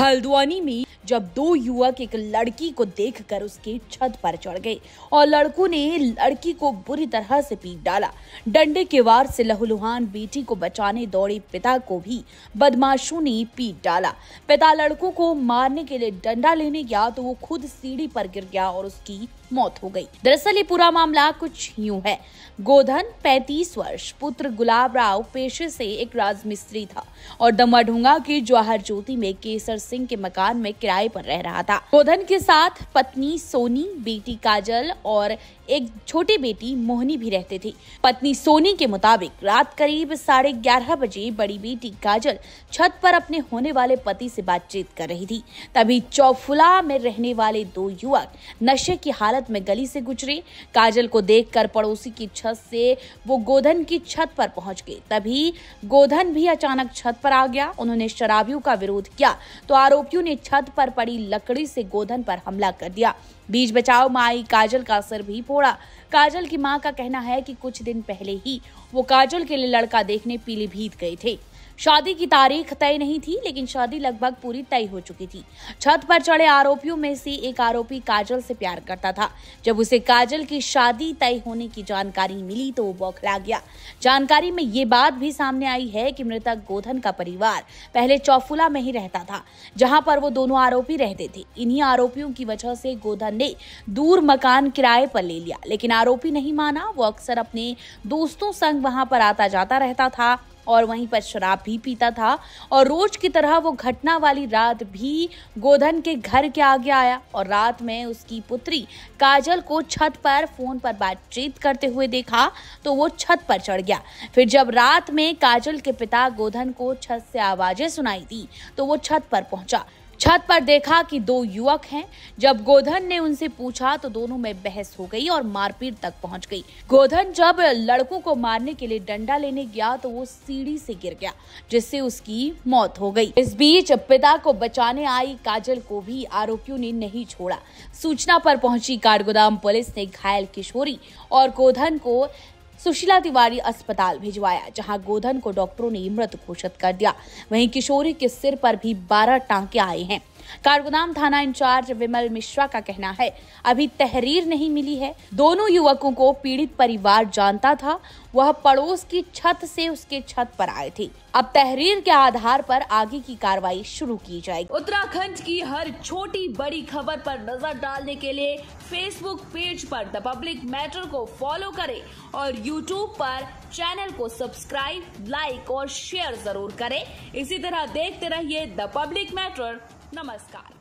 हल्द्वानी में जब दो युवक एक लड़की को देखकर उसके छत पर चढ़ गए और लड़कों ने लड़की को बुरी तरह से पीट डाला। डंडे के वार से लहूलुहान बेटी को बचाने दौड़े पिता को भी बदमाशों ने पीट डाला। पिता लड़कों को मारने के लिए डंडा लेने गया तो वो खुद सीढ़ी पर गिर गया और उसकी मौत हो गई। दरअसल ये पूरा मामला कुछ यूँ है। गोधन 35 वर्ष, पुत्र गुलाब राव पेशे से एक राजमिस्त्री था और दमाढूँगा के जवाहर ज्योति में केसर सिंह के मकान में किराए पर रह रहा था। गोधन के साथ पत्नी सोनी, बेटी काजल और एक छोटी बेटी मोहनी भी रहते थे। पत्नी सोनी के मुताबिक रात करीब साढ़े ग्यारह बजे बड़ी बेटी काजल छत पर अपने होने वाले पति से बातचीत कर रही थी। तभी चौफुला में रहने वाले दो युवक नशे की हालत में गली से गुजरे, काजल को देखकर पड़ोसी की छत से वो गोधन की छत पर पहुँच गए तभी गोधन भी अचानक छत पर आ गया। उन्होंने शराबियों का विरोध किया तो आरोपियों ने छत पर पड़ी लकड़ी से गोधन पर हमला कर दिया। बीच बचाव में आई काजल का सर भी फोड़ा। काजल की माँ का कहना है कि कुछ दिन पहले ही वो काजल के लिए लड़का देखने पीलीभीत गए थे। शादी की तारीख तय नहीं थी, लेकिन शादी लगभग पूरी तय हो चुकी थी। छत पर चढ़े आरोपियों में से एक आरोपी काजल से प्यार करता था। जब उसे काजल की शादी तय होने की जानकारी मिली तो वो बौखला गया। जानकारी में ये बात भी सामने आई है कि मृतक गोधन का परिवार पहले चौफुला में ही रहता था, जहाँ पर वो दोनों आरोपी रहते थे। इन्हीं आरोपियों की वजह से गोधन ने दूर मकान किराए पर ले लिया, लेकिन आरोपी नहीं माना। वो अक्सर अपने दोस्तों संग वहाँ पर आता जाता रहता था। और वहीं पर शराब भी पीता था और रोज की तरह वो घटना वाली रात भी गोधन के घर के आगे आया और रात में उसकी पुत्री काजल को छत पर फ़ोन पर बातचीत करते हुए देखा तो वो छत पर चढ़ गया। फिर जब रात में काजल के पिता गोधन को छत से आवाज़ें सुनाई दी तो वो छत पर पहुँचा। छत पर देखा कि दो युवक हैं। जब गोधन ने उनसे पूछा तो दोनों में बहस हो गई और मारपीट तक पहुँच गई। गोधन जब लड़कों को मारने के लिए डंडा लेने गया तो वो सीढ़ी से गिर गया, जिससे उसकी मौत हो गई। इस बीच पिता को बचाने आई काजल को भी आरोपियों ने नहीं छोड़ा। सूचना पर पहुँची काठगोदाम पुलिस ने घायल किशोरी और गोधन को सुशीला तिवारी अस्पताल भिजवाया, जहाँ गोधन को डॉक्टरों ने मृत घोषित कर दिया। वहीं किशोरी के सिर पर भी 12 टांके आए हैं। कारगोदाम थाना इंचार्ज विमल मिश्रा का कहना है, अभी तहरीर नहीं मिली है। दोनों युवकों को पीड़ित परिवार जानता था। वह पड़ोस की छत से उसके छत पर आए थे। अब तहरीर के आधार पर आगे की कार्रवाई शुरू की जाएगी। उत्तराखंड की हर छोटी बड़ी खबर पर नज़र डालने के लिए फेसबुक पेज पर द पब्लिक मैटर को फॉलो करें और यूट्यूब पर चैनल को सब्सक्राइब लाइक और शेयर ज़रूर करें। इसी तरह देखते रहिए द पब्लिक मैटर नमस्कार।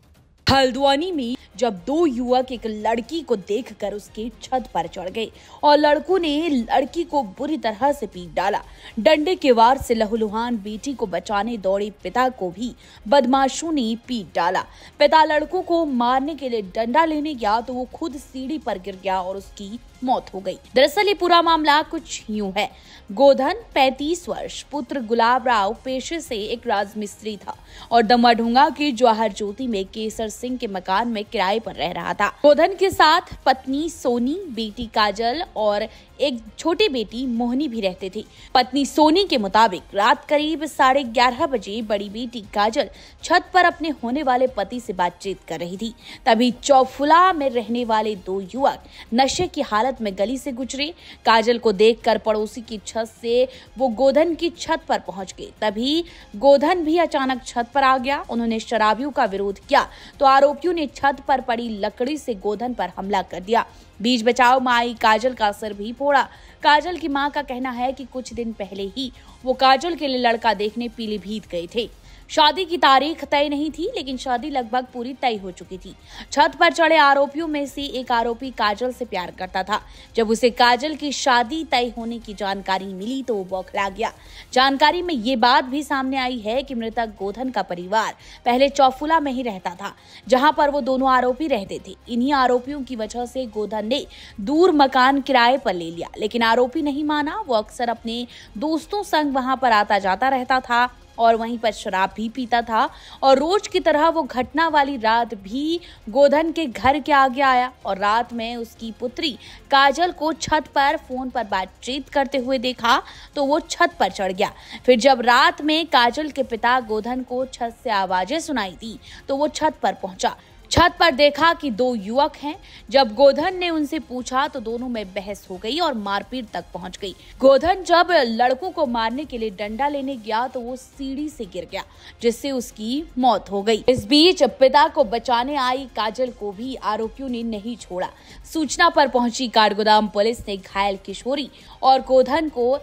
हल्द्वानी में जब दो युवक एक लड़की को देखकर उसके छत पर चढ़ गए और लड़कों ने लड़की को बुरी तरह से पीट डाला, डंडे के वार से लहूलुहान बेटी को बचाने दौड़े पिता को भी बदमाशों ने पीट डाला। पिता लड़कों को मारने के लिए डंडा लेने गया तो वो खुद सीढ़ी पर गिर गया और उसकी मौत हो गई। दरअसल ये पूरा मामला कुछ यूँ है। गोधन 35 वर्ष, पुत्र गुलाब राव पेशे से एक राजमिस्त्री था और दमाढूँगा के जवाहर ज्योति में केसर सिंह के मकान में किराए पर रह रहा था। गोधन के साथ पत्नी सोनी, बेटी काजल और एक छोटी बेटी मोहनी भी रहते थे। पत्नी सोनी के मुताबिक रात करीब साढ़े ग्यारह बजे बड़ी बेटी काजल छत पर अपने होने वाले पति से बातचीत कर रही थी। तभी चौफुला में रहने वाले दो युवक नशे की हालत में गली से गुजरे, काजल को देखकर पड़ोसी की छत से वो गोधन की छत पर पहुँच गए तभी गोधन भी अचानक छत पर आ गया। उन्होंने शराबियों का विरोध किया तो आरोपियों ने छत पर पड़ी लकड़ी से गोधन पर हमला कर दिया। बीच बचाव में आई काजल का सर भी फोड़ा। काजल की माँ का कहना है कि कुछ दिन पहले ही वो काजल के लिए लड़का देखने पीलीभीत गए थे। शादी की तारीख तय नहीं थी, लेकिन शादी लगभग पूरी तय हो चुकी थी। छत पर चढ़े आरोपियों में से एक आरोपी काजल से प्यार करता था। जब उसे काजल की शादी तय होने की जानकारी मिली तो वो बौखला गया। जानकारी में ये बात भी सामने आई है कि मृतक गोधन का परिवार पहले चौफुला में ही रहता था, जहाँ पर वो दोनों आरोपी रहते थे। इन्हीं आरोपियों की वजह से गोधन ने दूर मकान किराए पर ले लिया, लेकिन आरोपी नहीं माना। वो अक्सर अपने दोस्तों संग वहाँ पर आता जाता रहता था। और वहीं पर शराब भी पीता था और रोज की तरह वो घटना वाली रात भी गोधन के घर के आगे आया और रात में उसकी पुत्री काजल को छत पर फ़ोन पर बातचीत करते हुए देखा तो वो छत पर चढ़ गया। फिर जब रात में काजल के पिता गोधन को छत से आवाज़ें सुनाई दी तो वो छत पर पहुँचा। छत पर देखा कि दो युवक हैं। जब गोधन ने उनसे पूछा तो दोनों में बहस हो गई और मारपीट तक पहुँच गई। गोधन जब लड़कों को मारने के लिए डंडा लेने गया तो वो सीढ़ी से गिर गया, जिससे उसकी मौत हो गई। इस बीच पिता को बचाने आई काजल को भी आरोपियों ने नहीं छोड़ा। सूचना पर पहुँची काठगोदाम पुलिस ने घायल किशोरी और गोधन को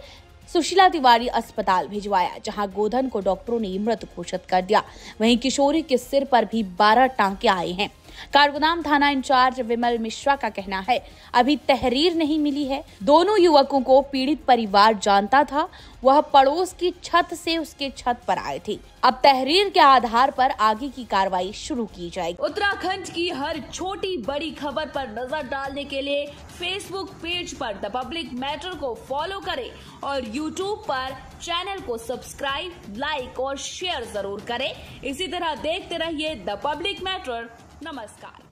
सुशीला तिवारी अस्पताल भिजवाया, जहाँ गोधन को डॉक्टरों ने मृत घोषित कर दिया। वहीं किशोरी के सिर पर भी बारह टांके आए हैं। कारगोदाम थाना इंचार्ज विमल मिश्रा का कहना है, अभी तहरीर नहीं मिली है। दोनों युवकों को पीड़ित परिवार जानता था, वह पड़ोस की छत से उसके छत पर आए थे। अब तहरीर के आधार पर आगे की कार्रवाई शुरू की जाएगी। उत्तराखंड की हर छोटी बड़ी खबर पर नज़र डालने के लिए फेसबुक पेज पर द पब्लिक मैटर को फॉलो करें और यूट्यूब पर चैनल को सब्सक्राइब लाइक और शेयर ज़रूर करें। इसी तरह देखते रहिए द पब्लिक मैटर नमस्कार।